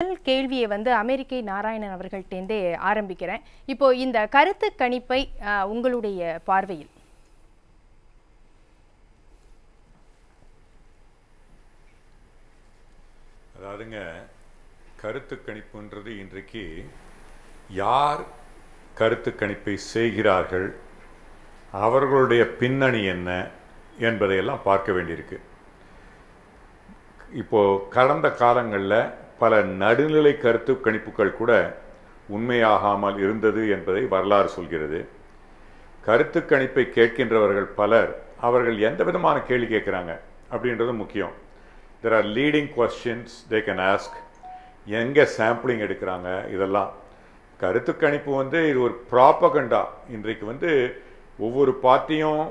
முதல் கேள்வியை வந்து அமெரிக்கை நாராயணன் அவர்கள்ட்டேருந்தே ஆரம்பிக்கிறேன். இப்போ இந்த கருத்து கணிப்பை உங்களுடைய பார்வையில். அதாவதுங்க கருத்து கணிப்புன்றது இன்றைக்கு யார் கருத்து கணிப்பை செய்கிறார்கள் அவர்களுடைய பின்னணி என்ன என்பதையெல்லாம் பார்க்க வேண்டியிருக்கு. இப்போ கடந்த காலங்களில் பல நடுநிலை கருத்து கணிப்புகள் கூட உண்மையாகாமல் இருந்தது என்பதை வரலாறு சொல்கிறது. கருத்து கணிப்பை கேட்கின்றவர்கள் பலர் அவர்கள் எந்த விதமான கேள்வி கேட்குறாங்க அப்படின்றது முக்கியம். There are leading questions they can ask எங்கே சாம்பிளிங் எடுக்கிறாங்க இதெல்லாம். கருத்து கணிப்பு வந்து இது ஒரு ப்ராப்பகண்டா இன்றைக்கு வந்து ஒவ்வொரு பார்ட்டியும்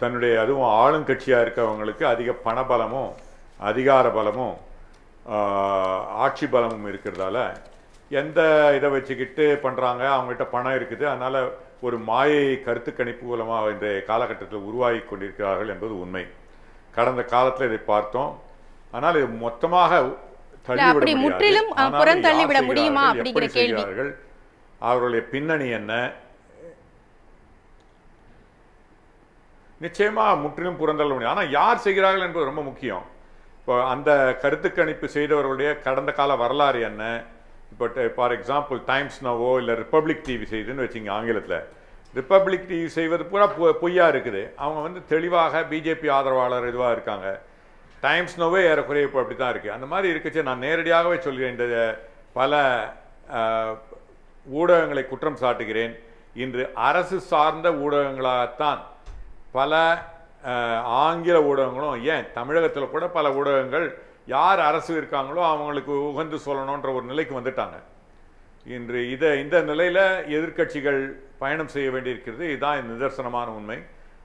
தன்னுடைய அதுவும் ஆளுங்கட்சியாக இருக்கவங்களுக்கு அதிக பணபலமும் அதிகார பலமும் ஆட்சி பலமும் இருக்கிறதால எந்த இதை வச்சுக்கிட்டு பண்ணுறாங்க அவங்ககிட்ட பணம் இருக்குது. அதனால் ஒரு மாயை கருத்து கணிப்பு மூலமாக இன்றைய காலகட்டத்தில் உருவாகி கொண்டிருக்கிறார்கள் என்பது உண்மை. கடந்த காலத்தில் இதை பார்த்தோம். ஆனால் இது மொத்தமாக தள்ளிவிட. முற்றிலும், யார் முடியுமா அப்படிங்கிற எப்படி கேள்வி. செய்கிறார்கள், அவர்களுடைய பின்னணி என்ன? நிச்சயமா முற்றிலும் புறந்தள்ள முடியும். ஆனால் யார் செய்கிறார்கள் என்பது ரொம்ப முக்கியம். இப்போ அந்த கருத்து கணிப்பு செய்தவர்களுடைய கடந்த கால வரலாறு என்ன? இப்போ ஃபார் எக்ஸாம்பிள் டைம்ஸ் நோவோ இல்லை ரிப்பப்ளிக் டிவி செய்யுதுன்னு வச்சுங்க ஆங்கிலத்தில். ரிப்பப்ளிக் டிவி செய்வது பூரா பொ- பொய்யாக இருக்குது. அவங்க வந்து தெளிவாக பிஜேபி ஆதரவாளர் இதுவாக இருக்காங்க. டைம்ஸ் நோவே ஏறக்குறைய இப்போ அப்படி தான் இருக்குது அந்த மாதிரி இருக்குச்சு. நான் நேரடியாகவே சொல்கிறேன். இந்த பல ஊடகங்களை குற்றம் சாட்டுகிறேன். இன்று அரசு சார்ந்த ஊடகங்களாகத்தான் பல ஆங்கில ஊடகங்களும் ஏன்? தமிழகத்தில் கூட பல ஊடகங்கள் யார் அரசு இருக்காங்களோ அவங்களுக்கு உகந்து சொல்லணுன்ற ஒரு நிலைக்கு வந்துட்டாங்க. இன்று இதை இந்த நிலையில் எதிர்க்கட்சிகள் பயணம் செய்ய வேண்டியிருக்கிறது. இதுதான் நிதர்சனமான உண்மை.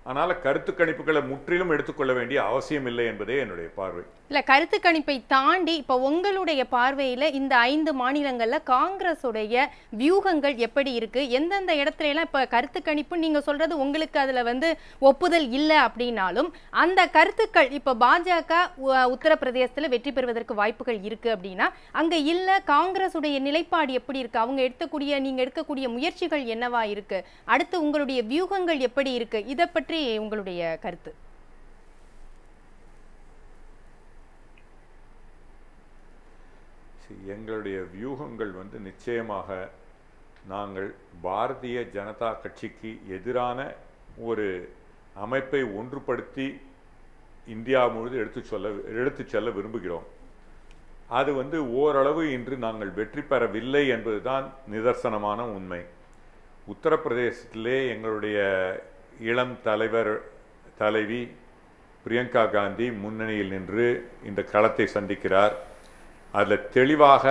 அதனால் கருத்து கணிப்புகளை முற்றிலும் எடுத்துக்கொள்ள வேண்டிய அவசியம் இல்லை என்பதே என்னுடைய பார்வை. இல்ல கருத்து கணிப்பை தாண்டி இப்போ உங்களுடைய பார்வையில இந்த ஐந்து மாநிலங்கள்ல காங்கிரஸுடைய வியூகங்கள் எப்படி இருக்கு? எந்தெந்த இடத்துல எல்லாம் இப்ப கருத்து கணிப்பு நீங்க சொல்றது உங்களுக்கு அதுல வந்து ஒப்புதல் இல்லை அப்படின்னாலும் அந்த கருத்துக்கள் இப்ப பாஜக உத்தரப்பிரதேசத்தில் உத்தரப்பிரதேசத்துல வெற்றி பெறுவதற்கு வாய்ப்புகள் இருக்கு அப்படின்னா அங்க இல்ல காங்கிரஸுடைய நிலைப்பாடு எப்படி இருக்கு? அவங்க எடுக்கக்கூடிய நீங்க எடுக்கக்கூடிய முயற்சிகள் என்னவா இருக்கு? அடுத்து உங்களுடைய வியூகங்கள் எப்படி இருக்கு? இதை பற்றி உங்களுடைய கருத்து. எங்களுடைய வியூகங்கள் வந்து நிச்சயமாக நாங்கள் பாரதிய ஜனதா கட்சிக்கு எதிரான ஒரு அமைப்பை ஒன்றுபடுத்தி இந்தியா முழுது எடுத்து சொல்ல எடுத்து செல்ல விரும்புகிறோம். அது வந்து ஓரளவு இன்று நாங்கள் வெற்றி பெறவில்லை என்பதுதான் நிதர்சனமான உண்மை. உத்தரப்பிரதேசத்திலே எங்களுடைய இளம் தலைவர் தலைவி பிரியங்கா காந்தி முன்னணியில் நின்று இந்த களத்தை சந்திக்கிறார். அதில் தெளிவாக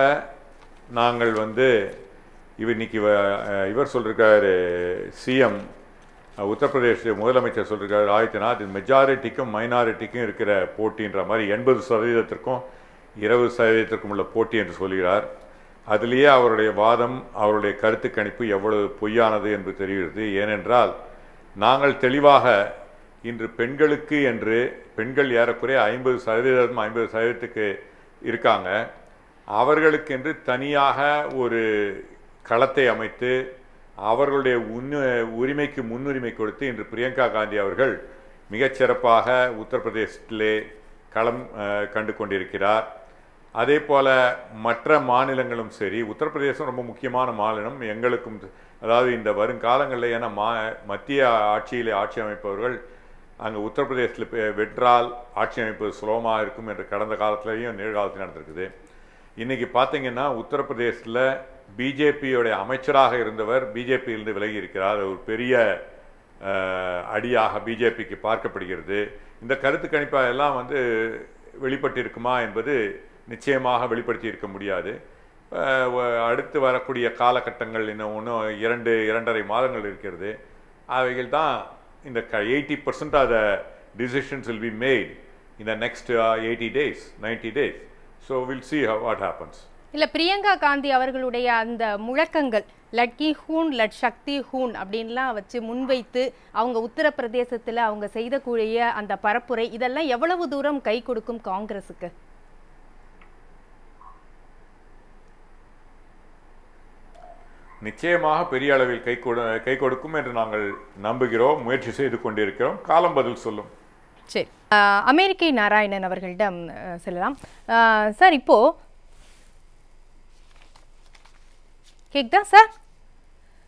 நாங்கள் வந்து இவர் இன்னைக்கு இவர் சொல்லியிருக்காரு சிஎம் உத்தரப்பிரதேச முதலமைச்சர் சொல்லிருக்காரு ஆதித்யநாத் இது மெஜாரிட்டிக்கும் மைனாரிட்டிக்கும் இருக்கிற போட்டின்ற மாதிரி எண்பது சதவீதத்திற்கும் இருபது சதவீதத்திற்கும் உள்ள போட்டி என்று சொல்கிறார். அதிலேயே அவருடைய வாதம் அவருடைய கருத்து கணிப்பு எவ்வளவு பொய்யானது என்று தெரிகிறது. ஏனென்றால் நாங்கள் தெளிவாக இன்று பெண்களுக்கு என்று பெண்கள் ஏறக்குறைய ஐம்பது சதவீதம் ஐம்பது சதவீதத்துக்கு இருக்காங்க. அவர்களுக்கென்று தனியாக ஒரு களத்தை அமைத்து அவர்களுடைய உன்னு உரிமைக்கு முன்னுரிமை கொடுத்து இன்று பிரியங்கா காந்தி அவர்கள் மிகச்சிறப்பாக உத்தரப்பிரதேசத்திலே களம் கண்டு கொண்டிருக்கிறார். அதே போல் மற்ற மாநிலங்களும் சரி உத்தரப்பிரதேசம் ரொம்ப முக்கியமான மாநிலம் எங்களுக்கும் அதாவது இந்த வருங்காலங்களில் ஏன்னா மா மத்திய ஆட்சியில் ஆட்சி அமைப்பவர்கள் அங்கே உத்தரப்பிரதேசத்தில் வென்றால் ஆட்சி அமைப்பு சுலபமாக இருக்கும் என்று கடந்த காலத்திலையும் நிகழ்காலத்தில் நடந்திருக்குது. இன்றைக்கி பார்த்தீங்கன்னா உத்தரப்பிரதேசத்தில் பிஜேபியோடைய அமைச்சராக இருந்தவர் பிஜேபியிலிருந்து விலகி இருக்கிறார். ஒரு பெரிய அடியாக பிஜேபிக்கு பார்க்கப்படுகிறது. இந்த கருத்து கணிப்பாக எல்லாம் வந்து வெளிப்பட்டிருக்குமா என்பது நிச்சயமாக வெளிப்படுத்தி இருக்க முடியாது. அடுத்து வரக்கூடிய காலகட்டங்கள் இன்னும் ஒன்றும் இரண்டு இரண்டரை மாதங்கள் இருக்கிறது. அவைகள் தான் இந்த eighty percent of the decisions will be made in the next uh, 80 days, 90 days. So we'll see how, இல்லை பிரியங்கா காந்தி அவர்களுடைய அந்த முழக்கங்கள் லட்கி ஹூன் லட் சக்தி ஹூன் அப்படின்லாம் வச்சு முன்வைத்து அவங்க உத்தரப்பிரதேசத்தில் அவங்க செய்தக்கூடிய அந்த பரப்புரை இதெல்லாம் எவ்வளவு தூரம் கை கொடுக்கும் காங்கிரஸுக்கு நிச்சயமாக பெரிய அளவில் கை கொடு கை கொடுக்கும் என்று நாங்கள் நம்புகிறோம் முயற்சி செய்து கொண்டிருக்கிறோம். காலம் பதில் சொல்லும். சரி. அமெரிக்க அமெரிக்கை நாராயணன் அவர்களிடம் செல்லலாம். சார் இப்போ கேக்குதா சார்?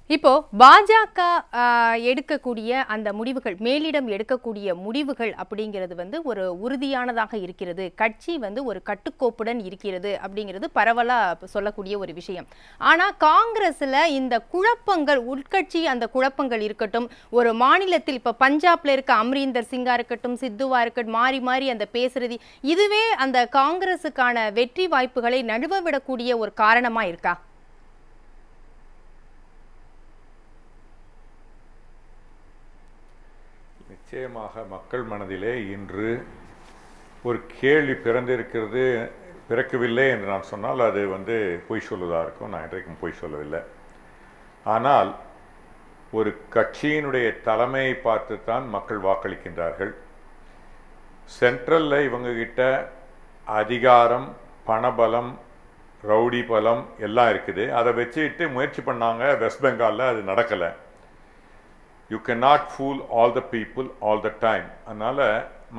இப்போ பாஜக எடுக்கக்கூடிய அந்த முடிவுகள் மேலிடம் எடுக்கக்கூடிய முடிவுகள் அப்படிங்கிறது வந்து ஒரு உறுதியானதாக இருக்கிறது. கட்சி வந்து ஒரு கட்டுக்கோப்புடன் இருக்கிறது அப்படிங்கிறது பரவலா சொல்லக்கூடிய ஒரு விஷயம். ஆனா காங்கிரஸ்ல இந்த குழப்பங்கள் உட்கட்சி அந்த குழப்பங்கள் இருக்கட்டும் ஒரு மாநிலத்தில் இப்ப பஞ்சாப்ல இருக்க அம்ரீந்தர் சிங்கா இருக்கட்டும் சித்துவா இருக்கட்டும் மாறி மாறி அந்த பேசுறது இதுவே அந்த காங்கிரஸுக்கான வெற்றி வாய்ப்புகளை நழுவ விடக்கூடிய ஒரு காரணமா இருக்கா? நிச்சயமாக மக்கள் மனதிலே இன்று ஒரு கேள்வி பிறந்திருக்கிறது பிறக்கவில்லை என்று நான் சொன்னால் அது வந்து பொய் சொல்வதாக இருக்கும். நான் இன்றைக்கும் பொய் சொல்லவில்லை. ஆனால் ஒரு கட்சியினுடைய தலைமையை பார்த்து தான் மக்கள் வாக்களிக்கின்றார்கள். சென்ட்ரலில் இவங்கக்கிட்ட அதிகாரம் பணபலம் ரவுடி பலம் எல்லாம் இருக்குது. அதை வச்சுக்கிட்டு முயற்சி பண்ணாங்க. வெஸ்ட் பெங்காலில் அது நடக்கலை. You can not fool all the people all the time அதனால்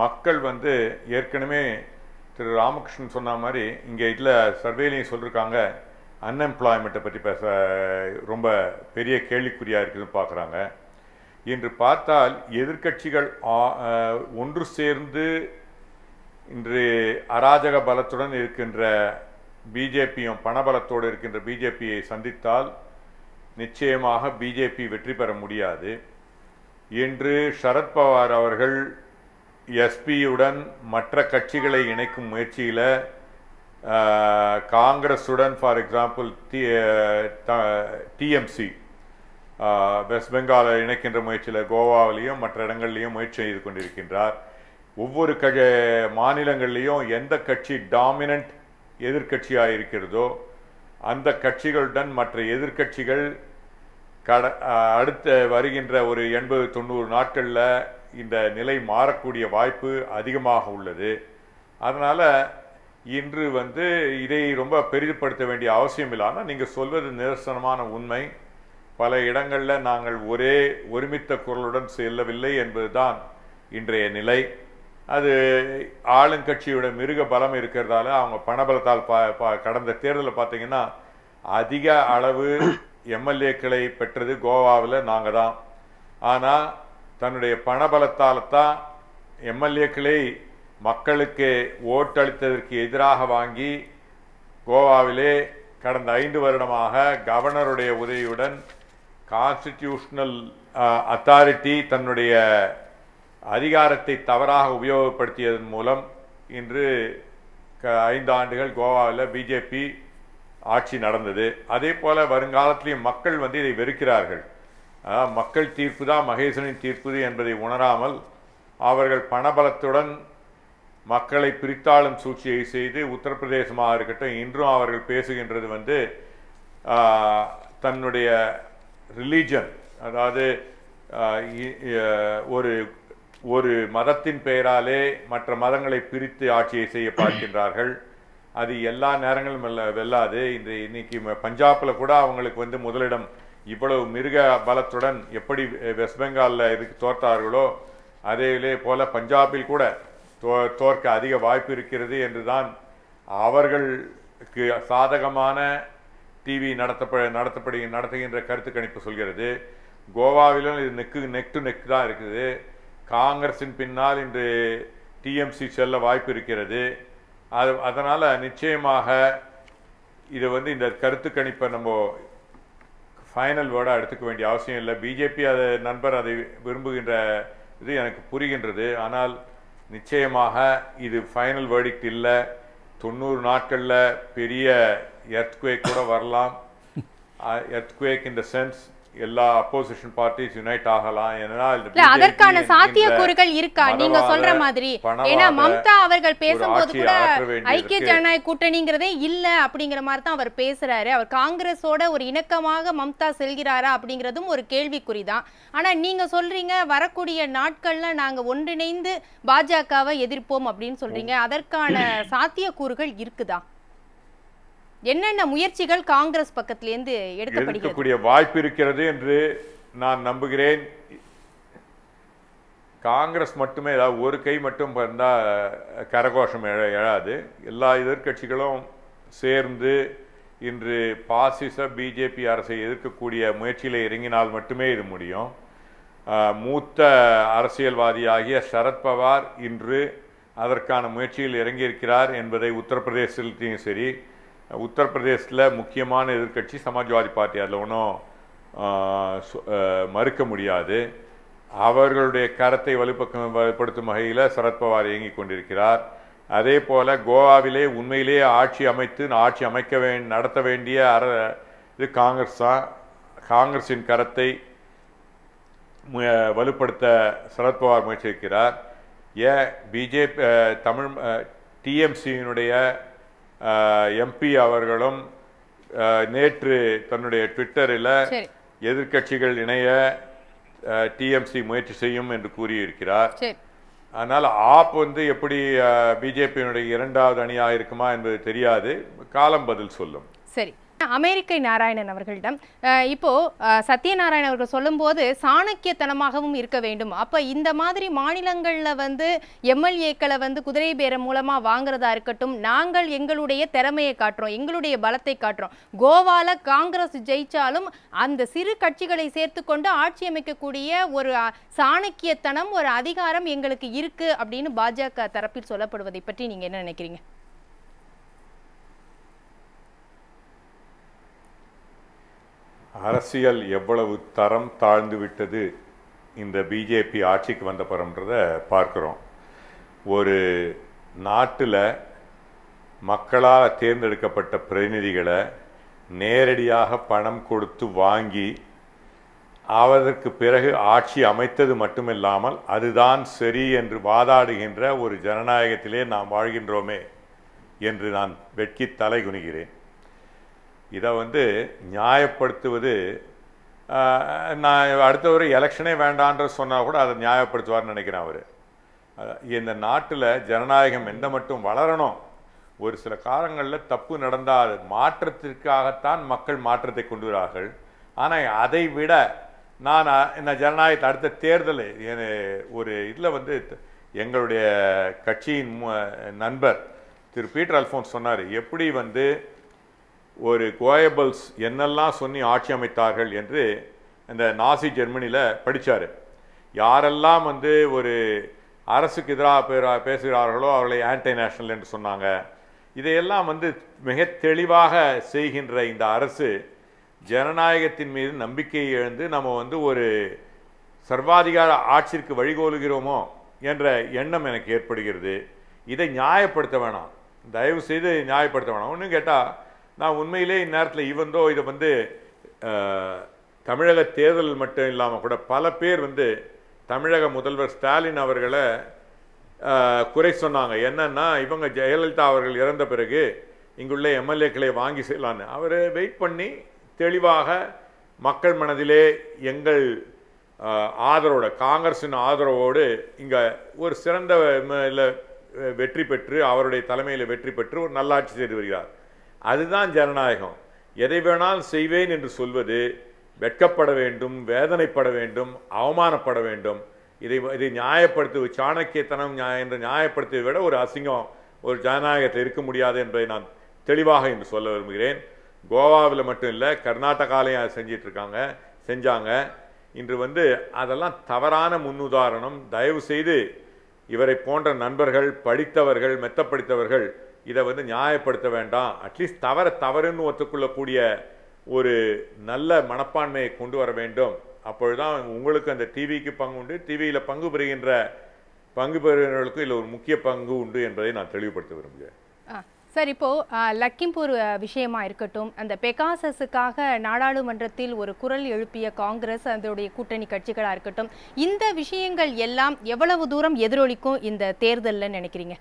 மக்கள் வந்து ஏற்கனவே திரு ராமகிருஷ்ணன் சொன்ன மாதிரி இங்கே இதில் சர்வேலையும் சொல்லியிருக்காங்க அன்எம்ப்ளாய்மெண்ட்டை பற்றி பேச ரொம்ப பெரிய கேள்விக்குறியாக இருக்குதுன்னு பார்க்குறாங்க இன்று பார்த்தால் எதிர்க்கட்சிகள் ஒன்று சேர்ந்து இன்று அராஜக பலத்துடன் இருக்கின்ற பிஜேபியும் பணபலத்தோடு இருக்கின்ற பிஜேபியை சந்தித்தால் நிச்சயமாக பிஜேபி வெற்றி பெற முடியாது. இன்று சரத்பவார் அவர்கள் எஸ்பியுடன் மற்ற கட்சிகளை இணைக்கும் முயற்சியில் காங்கிரஸுடன் for example T TMC West பெங்காலை இணைக்கின்ற முயற்சியில் கோவாவிலையும் மற்ற இடங்கள்லையும் முயற்சி செய்து கொண்டிருக்கின்றார். ஒவ்வொரு க மாநிலங்கள்லையும் எந்த கட்சி டாமினன்ட் எதிர்க்கட்சியாக இருக்கிறதோ அந்த கட்சிகளுடன் மற்ற எதிர்க்கட்சிகள் கட அடுத்த வருகின்ற ஒரு எண்பது தொண்ணூறு நாட்களில் இந்த நிலை மாறக்கூடிய வாய்ப்பு அதிகமாக உள்ளது. அதனால் இன்று வந்து இதை ரொம்ப பெரிதுபடுத்த வேண்டிய அவசியம் இல்லை. ஆனால் நீங்கள் சொல்வது நிதர்சனமான உண்மை. பல இடங்களில் நாங்கள் ஒரே ஒருமித்த குரலுடன் செல்லவில்லை என்பதுதான் இன்றைய நிலை. அது ஆளுங்கட்சியோட மிருக பலம் இருக்கிறதால அவங்க பணபலத்தால் பா பா- கடந்த தேர்தலில் பார்த்தீங்கன்னா அதிக அளவு எம்எல்ஏக்களை பெற்றது கோவாவில் நாங்கள் தான் ஆனால் தன்னுடைய பணபலத்தால் தான் எம்எல்ஏக்களை மக்களுக்கு ஓட்டளித்ததற்கு எதிராக வாங்கி கோவாவிலே கடந்த ஐந்து வருடமாக கவர்னருடைய உதவியுடன் கான்ஸ்டிடியூஷனல் அத்தாரிட்டி தன்னுடைய அதிகாரத்தை தவறாக உபயோகப்படுத்தியதன் மூலம் இன்று க- ஐந்து ஆண்டுகள் கோவாவில் பிஜேபி ஆட்சி நடந்தது. அதே போல் வருங்காலத்திலேயும் மக்கள் வந்து இதை வெறுக்கிறார்கள். மக்கள் தீர்ப்பு தான் மகேசனின் தீர்ப்பு என்பதை உணராமல் அவர்கள் பணபலத்துடன் மக்களை பிரித்தாளும் சூழ்ச்சியை செய்து உத்தரப்பிரதேசமாக இருக்கட்டும் இன்றும் அவர்கள் பேசுகின்றது வந்து தன்னுடைய ரிலீஜன் அதாவது ஒரு ஒரு மதத்தின் பெயராலே மற்ற மதங்களை பிரித்து ஆட்சியை செய்ய பார்க்கின்றார்கள். அது எல்லா நேரங்களும் வெல்ல வெல்லாது. இந்த இன்னைக்கு ம- பஞ்சாப்ல கூட அவங்களுக்கு வந்து முதலிடம் இவ்வளவு மிருக பலத்துடன் எப்படி வெஸ்ட் பெங்காலில் இருக்கு தோற்றார்களோ அதே போல பஞ்சாபில் கூட தோ தோற்க அதிக வாய்ப்பு இருக்கிறது என்றுதான் அவர்களுக்கு சாதகமான டிவி நடத்தப்ப நடத்தப்படு நடத்துகின்ற கருத்து கணிப்பு சொல்கிறது. கோவாவிலும் இது நெக்கு நெக் டு நெக் தான் இருக்குது. காங்கிரஸின் பின்னால் இன்று டிஎம்சி செல்ல வாய்ப்பு இருக்கிறது. அது அதனால் நிச்சயமாக இது வந்து இந்த கருத்து கணிப்பை நம்ம ஃபைனல் வேர்டாக எடுத்துக்க வேண்டிய அவசியம் இல்லை. பிஜேபி அதை நண்பர் அதை விரும்புகின்ற இது எனக்கு புரிகின்றது. ஆனால் நிச்சயமாக இது ஃபைனல் வேர்டிக்ட் இல்லை. தொண்ணூறு நாட்களில் பெரிய எர்த்குவேக் கூட வரலாம். எர்த்குவேக் இன் த சென்ஸ் எல்லா அப்போசிஷன் பார்ட்டிஸ் யுனைட் ஆகலாம் ஏன்னா அதற்கான சாத்தியக்கூறுகள் இருக்கா? நீங்க சொல்ற மாதிரி. ஏன்னா மம்தா அவர்கள் பேசும்போது கூட ஐக்கிய ஜனநாயக கூட்டணிங்கிறதே இல்ல அப்படிங்கிற மாதிரி தான் அவர் பேசுறாரு. அவர் காங்கிரஸோட ஒரு இணக்கமாக மம்தா செல்கிறாரா அப்படிங்கிறதும் ஒரு கேள்விக்குறிதான் ஆனா நீங்க சொல்றீங்க வரக்கூடிய நாட்கள்ல நாங்க ஒன்றிணைந்து பாஜகவை எதிர்ப்போம் அப்படின்னு சொல்றீங்க. அதற்கான சாத்தியக்கூறுகள் இருக்குதா? என்னென்ன முயற்சிகள் காங்கிரஸ் பக்கத்திலேருந்து எடுக்கக்கூடிய வாய்ப்பு இருக்கிறது என்று நான் நம்புகிறேன். காங்கிரஸ் மட்டுமே ஏதாவது ஒரு கை மட்டும் இருந்தால் கரகோஷம் எழ எழாது. எல்லா எதிர்க்கட்சிகளும் சேர்ந்து இன்று பாசிச பிஜேபி அரசை எதிர்க்கக்கூடிய முயற்சியில் இறங்கினால் மட்டுமே இது முடியும். மூத்த அரசியல்வாதியாகிய சரத்பவார் இன்று அதற்கான முயற்சியில் இறங்கியிருக்கிறார் என்பதை உத்தரப்பிரதேசத்திலையும் சரி உத்தரப்பிரதேசத்தில் முக்கியமான எதிர்க்கட்சி சமாஜ்வாதி பார்ட்டி. அதில் ஒன்றும் மறுக்க முடியாது. அவர்களுடைய கரத்தை வலுப்பக்கம் வலுப்படுத்தும் வகையில் சரத்பவார் இயங்கிக் கொண்டிருக்கிறார். அதே போல் கோவாவிலே உண்மையிலேயே ஆட்சி அமைத்து ஆட்சி அமைக்க வே நடத்த வேண்டிய அர இது காங்கிரஸ் தான். காங்கிரஸின் கரத்தை மு- வலுப்படுத்த சரத்பவார் முயற்சிக்கிறார். ஏன் பிஜேபி தமிழ் டிஎம்சியினுடைய எம்பி அவர்களும் நேற்று தன்னுடைய ட்விட்டரில் சரி. எதிர்க்கட்சிகள் இணைய டிஎம்சி முயற்சி செய்யும் என்று கூறியிருக்கிறார். அதனால் ஆப் வந்து எப்படி பிஜேபியினுடைய இரண்டாவது அணியாக இருக்குமா என்பது தெரியாது. காலம் பதில் சொல்லும். சரி. அமெரிக்கை நாராயணன் அவர்களிடம் இப்போ சத்யநாராயணன் அவர்கள் சொல்லும்போது சாணக்கியத்தனமாகவும் இருக்க வேண்டும். அப்ப இந்த மாதிரி மாநிலங்கள்ல வந்து எம்எல்ஏக்களை வந்து குதிரை பேரம் மூலமா வாங்குறதா இருக்கட்டும் நாங்கள் எங்களுடைய திறமையை காட்டுறோம் எங்களுடைய பலத்தை காட்டுறோம். கோவால காங்கிரஸ் ஜெயிச்சாலும் அந்த சிறு கட்சிகளை சேர்த்து கொண்டு ஆட்சி அமைக்கக்கூடிய ஒரு சாணக்கியத்தனம் ஒரு அதிகாரம் எங்களுக்கு இருக்கு அப்படின்னு பாஜக தரப்பில் சொல்லப்படுவதை பற்றி நீங்க என்ன நினைக்கிறீங்க? அரசியல் எவ்வளவு தரம் தாழ்ந்து விட்டது இந்த பிஜேபி ஆட்சிக்கு வந்த பரம்ன்றத பார்க்குறோம். ஒரு நாட்டில் மக்களால் தேர்ந்தெடுக்கப்பட்ட பிரதிநிதிகளை நேரடியாக பணம் கொடுத்து வாங்கி அதற்கு பிறகு ஆட்சி அமைத்தது மட்டுமில்லாமல் அதுதான் சரி என்று வாதாடுகின்ற ஒரு ஜனநாயகத்திலே நாம் வாழ்கின்றோமே என்று நான் வெட்கி தலை குனிகிறேன். இதை வந்து நியாயப்படுத்துவது நான் அடுத்த ஒரு எலெக்ஷனே வேண்டான்ற சொன்னால் கூட அதை நியாயப்படுத்துவார்னு நினைக்கிறேன் அவர். இந்த நாட்டில் ஜனநாயகம் எந்த மட்டும் வளரணும் ஒரு சில காலங்களில் தப்பு நடந்தால் மாற்றத்திற்காகத்தான் மக்கள் மாற்றத்தை கொண்டு வரார்கள். ஆனால் அதை விட நான் இந்த ஜனநாயகத்தை அடுத்த தேர்தல் ஒரு இதில் வந்து எங்களுடைய கட்சியின் மு- நண்பர் திரு பீட்டர் அல்ஃபோன்ஸ் சொன்னார் எப்படி வந்து ஒரு கோயபல்ஸ் என்னெல்லாம் சொல்லி ஆட்சி அமைத்தார்கள் என்று அந்த நாசி ஜெர்மனியில் படித்தார் யாரெல்லாம் வந்து ஒரு அரசுக்கு எதிராக பேரா- பேசுகிறார்களோ அவர்களை ஆன்டி நேஷனல் என்று சொன்னாங்க. இதையெல்லாம் வந்து மிக தெளிவாக செய்கின்ற இந்த அரசு ஜனநாயகத்தின் மீது நம்பிக்கையை எழுந்து நம்ம வந்து ஒரு சர்வாதிகார ஆட்சிக்கு வழிகோலுகிறோமோ என்ற எண்ணம் எனக்கு ஏற்படுகிறது. இதை நியாயப்படுத்த வேணாம். தயவு செய்து நியாயப்படுத்த வேணாம். ஒன்றும் கேட்டால் நான் உண்மையிலே இந்நேரத்தில் இவந்தோ இதை வந்து தமிழக தேர்தல் மட்டும் இல்லாமல் கூட பல பேர் வந்து தமிழக முதல்வர் ஸ்டாலின் அவர்களை குறை சொன்னாங்க. என்னன்னா இவங்க ஜெயலலிதா அவர்கள் இறந்த பிறகு இங்குள்ள எம்எல்ஏக்களை வாங்கி செய்யலான்னு அவர் வெயிட் பண்ணி தெளிவாக மக்கள் மனதிலே எங்கள் ஆதரவோட காங்கிரஸின் ஆதரவோடு இங்கே ஒரு சிறந்த வெற்றி பெற்று அவருடைய தலைமையில் வெற்றி பெற்று ஒரு நல்லாட்சி செய்து வருகிறார். அதுதான் ஜனநாயகம். எதை வேணாலும் செய்வேன் என்று சொல்வது வெட்கப்பட வேண்டும் வேதனைப்பட வேண்டும் அவமானப்பட வேண்டும். இதை இதை நியாயப்படுத்து சாணக்கியத்தனம் நியாய என்று நியாயப்படுத்துவதை விட ஒரு அசிங்கம் ஒரு ஜனநாயகத்தில் இருக்க முடியாது என்பதை நான் தெளிவாக இன்று சொல்ல விரும்புகிறேன். கோவாவில் மட்டும் இல்லை கர்நாடகாலையும் அதை செஞ்சிட்டு இருக்காங்க செஞ்சாங்க. இன்று வந்து அதெல்லாம் தவறான முன்னுதாரணம். தயவு செய்து இவரை போன்ற நண்பர்கள் படித்தவர்கள் மெத்தப்படித்தவர்கள் இதை வந்து நியாயப்படுத்த வேண்டாம். அட்லீஸ்ட் தவற தவறுன்னு ஒத்துக்கொள்ளக்கூடிய ஒரு நல்ல மனப்பான்மையை கொண்டு வர வேண்டும். அப்பொழுதுதான் உங்களுக்கு அந்த டிவிக்கு பங்கு உண்டு. டிவியில் பங்கு பெறுகின்ற பங்கு பெறுகிறவர்களுக்கும் இதில் ஒரு முக்கிய பங்கு உண்டு என்பதை நான் தெளிவுபடுத்த விரும்புகிறேன். ஆ, சார் இப்போ லக்கிம்பூர் விஷயமாக விஷயமா இருக்கட்டும். அந்த பெகாசஸுக்காக நாடாளுமன்றத்தில் ஒரு குரல் எழுப்பிய காங்கிரஸ் அதனுடைய கூட்டணி கட்சிகளாக இருக்கட்டும். இந்த விஷயங்கள் எல்லாம் எவ்வளவு தூரம் எதிரொலிக்கும் இந்த தேர்தலில் நினைக்கிறீங்க?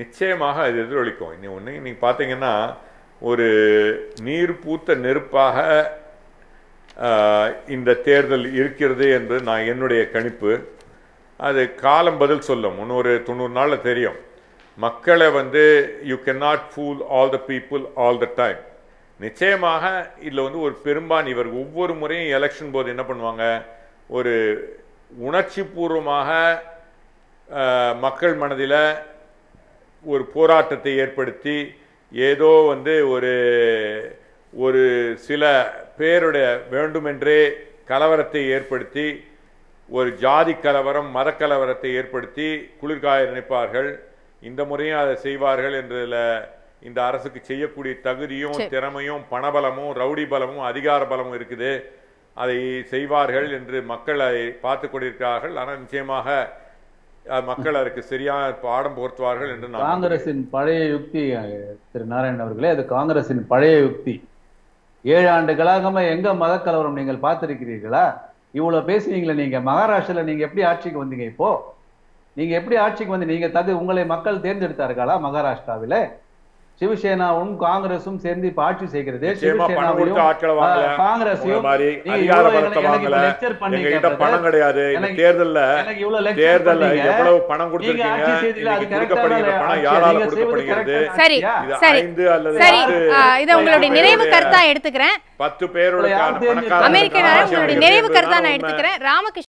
நிச்சயமாக அது எதிரொலிக்கும். இன்னும் ஒன்று நீங்கள் பார்த்தீங்கன்னா ஒரு நீர் பூத்த நெருப்பாக இந்த தேர்தல் இருக்கிறது என்று நான் என்னுடைய கணிப்பு. அது காலம் பதில் சொல்லும். முந்நூறு தொண்ணூறு நாளில் தெரியும். மக்களை வந்து you can not fool all the people all the time நிச்சயமாக இதில் வந்து ஒரு பெரும்பான் இவர் ஒவ்வொரு முறையும் எலெக்ஷன் போது என்ன பண்ணுவாங்க? ஒரு உணர்ச்சி பூர்வமாக மக்கள் மனதில் ஒரு போராட்டத்தை ஏற்படுத்தி ஏதோ வந்து ஒரு ஒரு சில பேருடைய வேண்டுமென்றே கலவரத்தை ஏற்படுத்தி ஒரு ஜாதி கலவரம் மத கலவரத்தை ஏற்படுத்தி குளிர்காய நினைப்பார்கள். இந்த முறையும் அதை செய்வார்கள் என்றதில் இந்த அரசுக்கு செய்யக்கூடிய தகுதியும். திறமையும் பணபலமும் ரவுடி பலமும் அதிகார பலமும் இருக்குது. அதை செய்வார்கள் என்று மக்கள் அதை பார்த்து கொண்டிருக்கிறார்கள். ஆனால் நிச்சயமாக மக்கள் அதற்கு சரியா பாடம் போர்த்துவார்கள் என்று நான் காங்கிரசின் பழைய யுக்தி திரு நாராயணன் அவர்களே அது காங்கிரசின் பழைய யுக்தி. ஏழு ஆண்டுகளாகமா எங்க மத கலவரம் நீங்கள் பார்த்திருக்கிறீர்களா? இவ்வளவு பேசுனீங்களே நீங்க. மகாராஷ்டிரால நீங்க எப்படி ஆட்சிக்கு வந்தீங்க இப்போ? நீங்க எப்படி ஆட்சிக்கு வந்து நீங்க தகு உங்களை மக்கள் தேர்ந்தெடுத்தார்களா மகாராஷ்டிராவில? சிவசேனாவும் காங்கிரஸும் சேர்ந்து இப்ப ஆட்சி செய்கிறது. பணம் கிடையாது. தேர்தல்ல எனக்கு இவ்வளவு lecture தேர்தல்ல. எவ்வளவு பணம் கொடுத்திருக்கீங்க? சரி சரி. சரி இதை உங்களுடைய நிறைவு கருத்தா எடுத்துக்கிறேன்? பத்து தேர்ந்தெடுத்தா? அமெரிக்க நிறைவு கருத்தா நான். எடுத்துக்கிறேன். ராமகிருஷ்ணன்